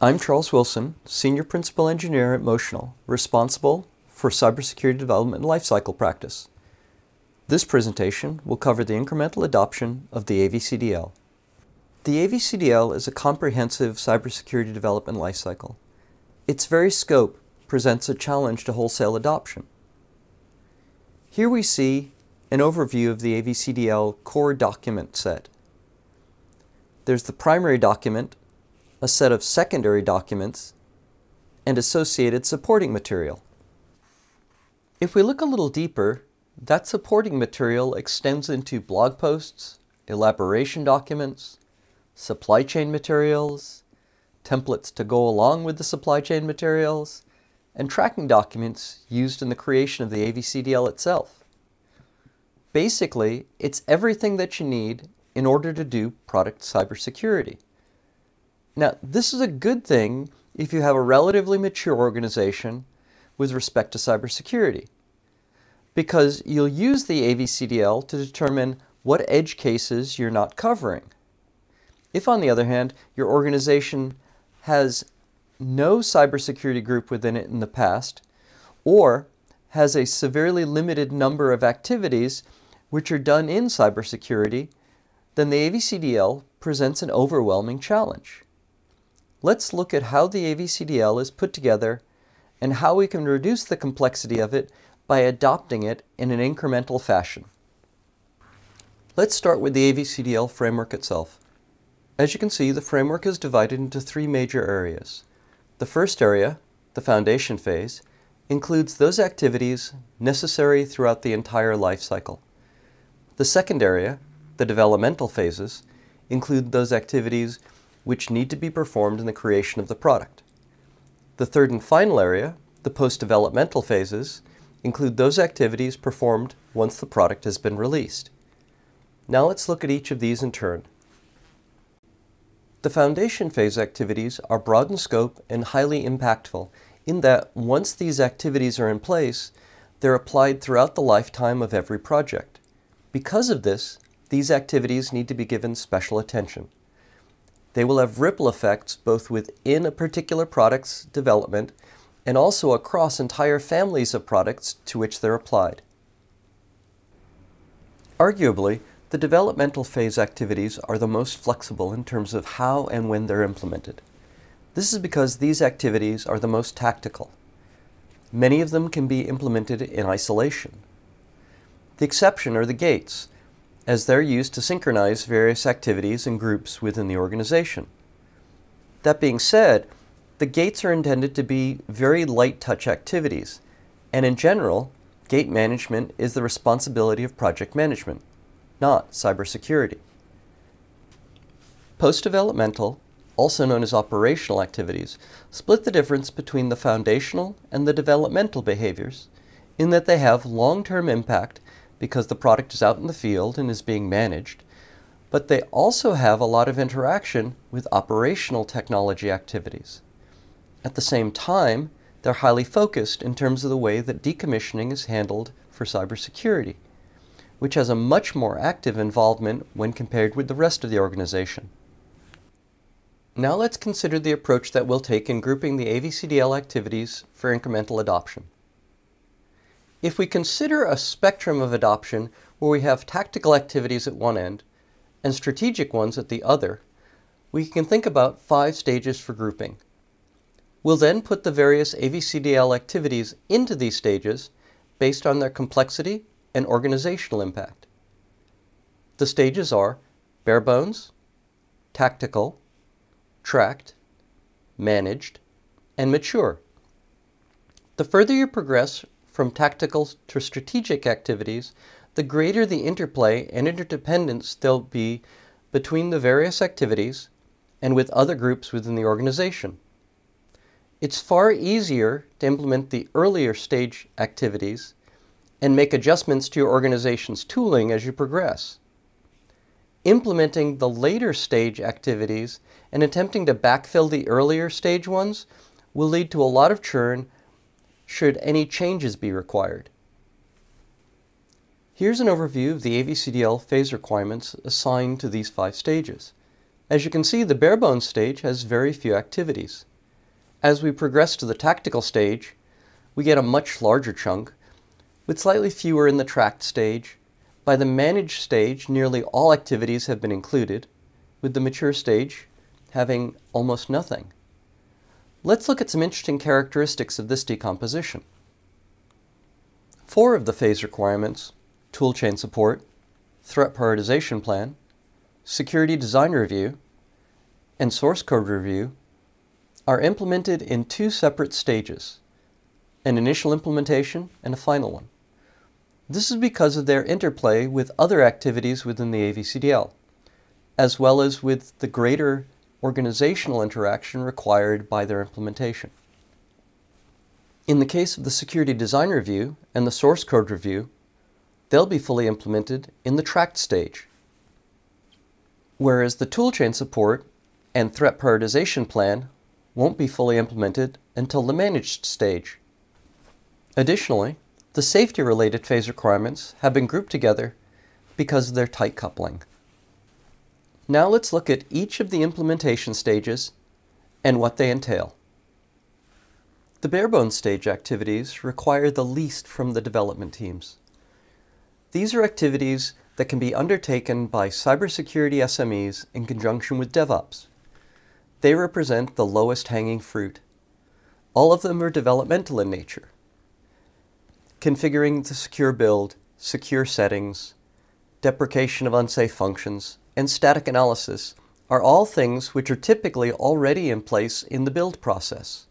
I'm Charles Wilson, Senior Principal Engineer at Motional, responsible for cybersecurity development and lifecycle practice. This presentation will cover the incremental adoption of the AVCDL. The AVCDL is a comprehensive cybersecurity development lifecycle. Its very scope presents a challenge to wholesale adoption. Here we see an overview of the AVCDL core document set. There's the primary document, a set of secondary documents, and associated supporting material. If we look a little deeper, that supporting material extends into blog posts, elaboration documents, supply chain materials, templates to go along with the supply chain materials, and tracking documents used in the creation of the AVCDL itself. Basically, it's everything that you need in order to do product cybersecurity. Now, this is a good thing if you have a relatively mature organization with respect to cybersecurity, because you'll use the AVCDL to determine what edge cases you're not covering. If, on the other hand, your organization has no cybersecurity group within it in the past, or has a severely limited number of activities which are done in cybersecurity, then the AVCDL presents an overwhelming challenge. Let's look at how the AVCDL is put together and how we can reduce the complexity of it by adopting it in an incremental fashion. Let's start with the AVCDL framework itself. As you can see, the framework is divided into three major areas. The first area, the foundation phase, includes those activities necessary throughout the entire life cycle. The second area, the developmental phases, include those activities which need to be performed in the creation of the product. The third and final area, the post-developmental phases, include those activities performed once the product has been released. Now let's look at each of these in turn. The foundation phase activities are broad in scope and highly impactful in that once these activities are in place, they're applied throughout the lifetime of every project. Because of this, these activities need to be given special attention. They will have ripple effects both within a particular product's development and also across entire families of products to which they're applied. Arguably, the developmental phase activities are the most flexible in terms of how and when they're implemented. This is because these activities are the most tactical. Many of them can be implemented in isolation. The exception are the gates, as they're used to synchronize various activities and groups within the organization. That being said, the gates are intended to be very light touch activities, and in general, gate management is the responsibility of project management, not cybersecurity. Post-developmental, also known as operational activities, split the difference between the foundational and the developmental behaviors in that they have long-term impact because the product is out in the field and is being managed, but they also have a lot of interaction with operational technology activities. At the same time, they're highly focused in terms of the way that decommissioning is handled for cybersecurity, which has a much more active involvement when compared with the rest of the organization. Now let's consider the approach that we'll take in grouping the AVCDL activities for incremental adoption. If we consider a spectrum of adoption where we have tactical activities at one end and strategic ones at the other, we can think about five stages for grouping. We'll then put the various AVCDL activities into these stages based on their complexity and organizational impact. The stages are bare bones, tactical, tracked, managed, and mature. The further you progress from tactical to strategic activities, the greater the interplay and interdependence there'll be between the various activities and with other groups within the organization. It's far easier to implement the earlier stage activities and make adjustments to your organization's tooling as you progress. Implementing the later stage activities and attempting to backfill the earlier stage ones will lead to a lot of churn should any changes be required. Here's an overview of the AVCDL phase requirements assigned to these five stages. As you can see, the bare bones stage has very few activities. As we progress to the tactical stage, we get a much larger chunk, with slightly fewer in the tracked stage. By the managed stage, nearly all activities have been included, with the mature stage having almost nothing. Let's look at some interesting characteristics of this decomposition. Four of the phase requirements, toolchain support, threat prioritization plan, security design review, and source code review are implemented in two separate stages, an initial implementation and a final one. This is because of their interplay with other activities within the AVCDL, as well as with the greater organizational interaction required by their implementation. In the case of the Security Design Review and the Source Code Review, they'll be fully implemented in the tracked stage, whereas the toolchain support and threat prioritization plan won't be fully implemented until the managed stage. Additionally, the safety-related phase requirements have been grouped together because of their tight coupling. Now let's look at each of the implementation stages and what they entail. The barebones stage activities require the least from the development teams. These are activities that can be undertaken by cybersecurity SMEs in conjunction with DevOps. They represent the lowest hanging fruit. All of them are developmental in nature. Configuring the secure build, secure settings, deprecation of unsafe functions, and static analysis are all things which are typically already in place in the build process.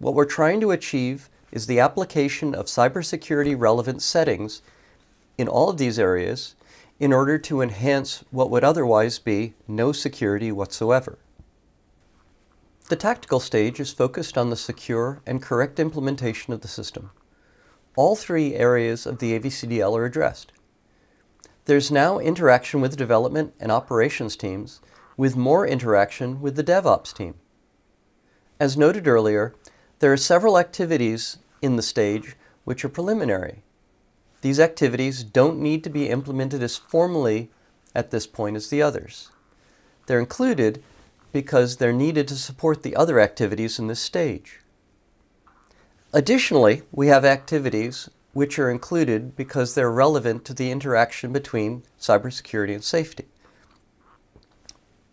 What we're trying to achieve is the application of cybersecurity relevant settings in all of these areas in order to enhance what would otherwise be no security whatsoever. The tactical stage is focused on the secure and correct implementation of the system. All three areas of the AVCDL are addressed. There's now interaction with development and operations teams, with more interaction with the DevOps team. As noted earlier, there are several activities in the stage which are preliminary. These activities don't need to be implemented as formally at this point as the others. They're included because they're needed to support the other activities in this stage. Additionally, we have activities which are included because they're relevant to the interaction between cybersecurity and safety.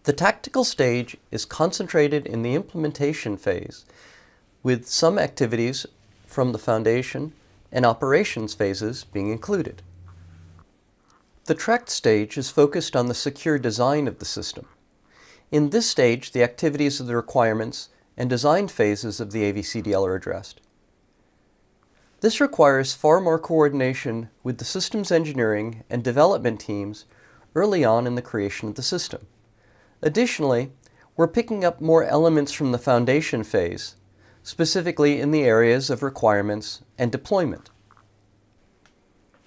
The tactical stage is concentrated in the implementation phase, with some activities from the foundation and operations phases being included. The tracked stage is focused on the secure design of the system. In this stage, the activities of the requirements and design phases of the AVCDL are addressed. This requires far more coordination with the systems engineering and development teams early on in the creation of the system. Additionally, we're picking up more elements from the foundation phase, specifically in the areas of requirements and deployment.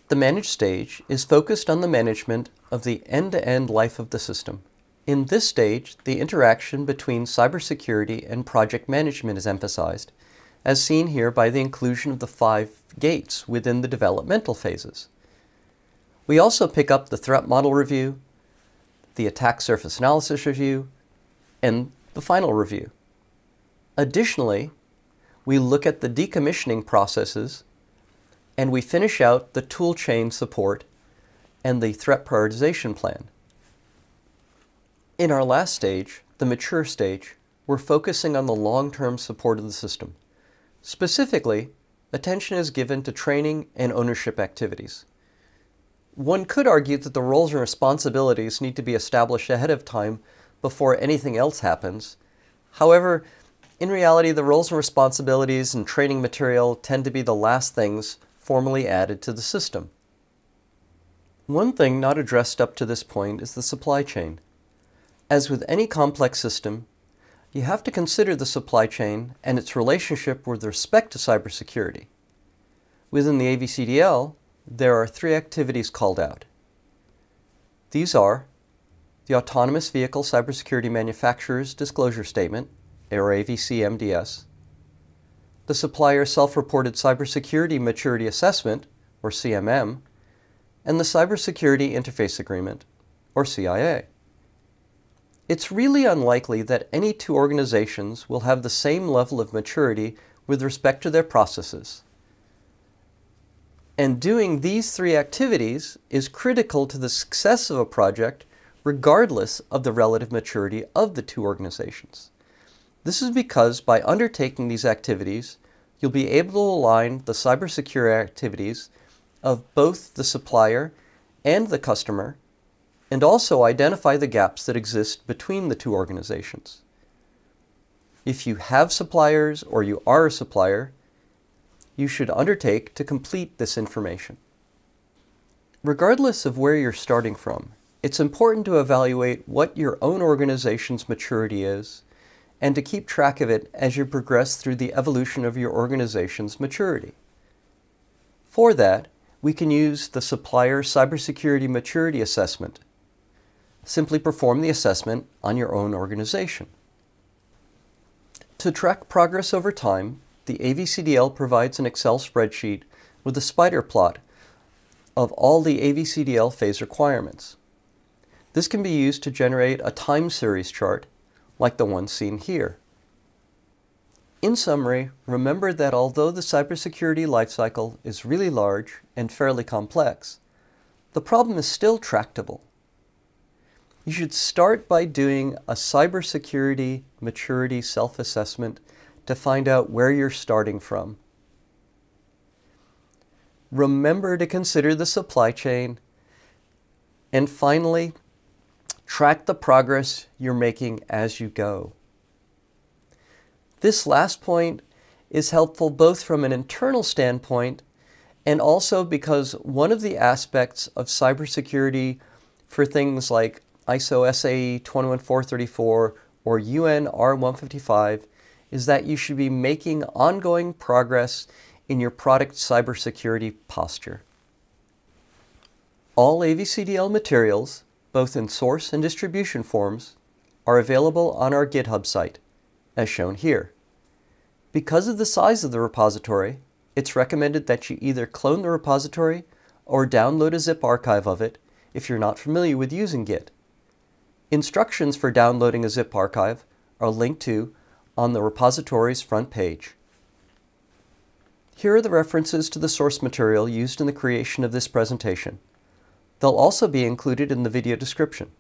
The managed stage is focused on the management of the end-to-end -end life of the system. In this stage, the interaction between cybersecurity and project management is emphasized, as seen here by the inclusion of the five gates within the developmental phases. We also pick up the threat model review, the attack surface analysis review, and the final review. Additionally, we look at the decommissioning processes, and we finish out the toolchain support and the threat prioritization plan. In our last stage, the mature stage, we're focusing on the long-term support of the system. Specifically, attention is given to training and ownership activities. One could argue that the roles and responsibilities need to be established ahead of time before anything else happens. However, in reality, the roles and responsibilities and training material tend to be the last things formally added to the system. One thing not addressed up to this point is the supply chain. As with any complex system, you have to consider the supply chain and its relationship with respect to cybersecurity. Within the AVCDL, there are three activities called out. These are the Autonomous Vehicle Cybersecurity Manufacturer's Disclosure Statement, or AVC MDS, the Supplier Self-Reported Cybersecurity Maturity Assessment, or CMM, and the Cybersecurity Interface Agreement, or CIA. It's really unlikely that any two organizations will have the same level of maturity with respect to their processes. And doing these three activities is critical to the success of a project regardless of the relative maturity of the two organizations. This is because by undertaking these activities, you'll be able to align the cybersecurity activities of both the supplier and the customer, and also identify the gaps that exist between the two organizations. If you have suppliers or you are a supplier, you should undertake to complete this information. Regardless of where you're starting from, it's important to evaluate what your own organization's maturity is and to keep track of it as you progress through the evolution of your organization's maturity. For that, we can use the Supplier Cybersecurity Maturity Assessment. Simply perform the assessment on your own organization. To track progress over time, the AVCDL provides an Excel spreadsheet with a spider plot of all the AVCDL phase requirements. This can be used to generate a time series chart like the one seen here. In summary, remember that although the cybersecurity lifecycle is really large and fairly complex, the problem is still tractable. You should start by doing a cybersecurity maturity self-assessment to find out where you're starting from. Remember to consider the supply chain. And finally, track the progress you're making as you go. This last point is helpful both from an internal standpoint and also because one of the aspects of cybersecurity for things like ISO SAE 21434 or UN R155 is that you should be making ongoing progress in your product cybersecurity posture. All AVCDL materials, both in source and distribution forms, are available on our GitHub site, as shown here. Because of the size of the repository, it's recommended that you either clone the repository or download a zip archive of it if you're not familiar with using Git. Instructions for downloading a zip archive are linked to on the repository's front page. Here are the references to the source material used in the creation of this presentation. They'll also be included in the video description.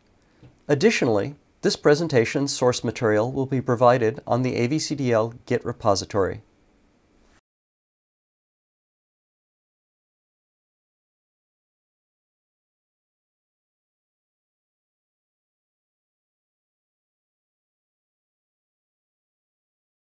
Additionally, this presentation's source material will be provided on the AVCDL Git repository.